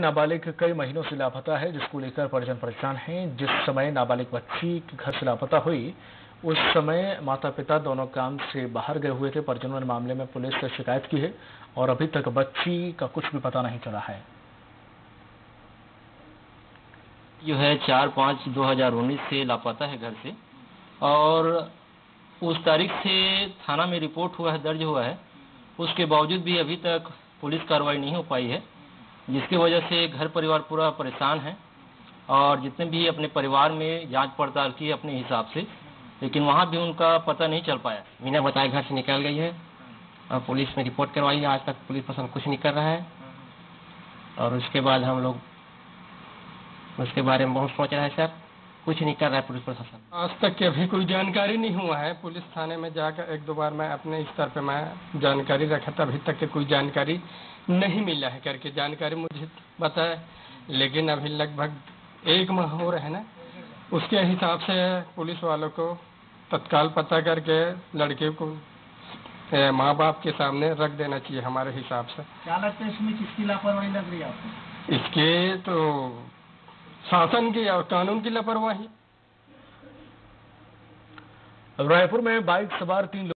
नाबालिग कई महीनों से लापता है, जिसको लेकर परिजन परेशान हैं। जिस समय नाबालिग बच्ची घर से लापता हुई, उस समय माता पिता दोनों काम से बाहर गए हुए थे। परिजनों ने मामले में पुलिस से शिकायत की है और अभी तक बच्ची का कुछ भी पता नहीं चला है। जो है चार पाँच दो हज़ार उन्नीस से लापता है घर से। और उस तारीख से थाना में रिपोर्ट हुआ है, दर्ज हुआ है। उसके बावजूद भी अभी तक पुलिस कार्रवाई नहीं हो पाई है। जिसकी वजह से घर परिवार पूरा परेशान है और जितने भी अपने परिवार में जाँच पड़ताल की अपने हिसाब से, लेकिन वहाँ भी उनका पता नहीं चल पाया। मीना बताए घर से निकल गई है। और पुलिस में रिपोर्ट करवाई है। आज तक पुलिस पसंद कुछ नहीं कर रहा है। और उसके बाद हम लोग, उसके बारे में बहुत सोच रहे हैं, सर। कुछ नहीं कर रहा है पुलिस प्रशासन। आज तक की अभी कोई जानकारी नहीं हुआ है। पुलिस थाने में जाकर एक दो बार मैं अपने स्तर पे मैं जानकारी रखा था अभी तक की कोई जानकारी नहीं मिला है। करके जानकारी मुझे बताए लेकिन अभी लगभग एक माह हो रहे हैं ना। उसके हिसाब से पुलिस वालों को तत्काल पता करके लड़के को माँ बाप के सामने रख देना चाहिए हमारे हिसाब से। क्या लगता है इसमें किसकी लापरवाही लग रही है आपको? इसके तो शासन की और कानून की लापरवाही। रायपुर में बाइक सवार तीन